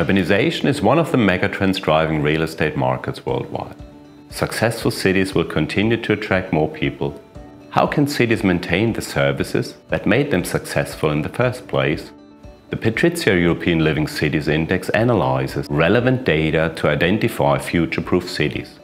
Urbanization is one of the megatrends driving real estate markets worldwide. Successful cities will continue to attract more people. How can cities maintain the services that made them successful in the first place? The Patrizia European Living Cities Index analyzes relevant data to identify future-proof cities.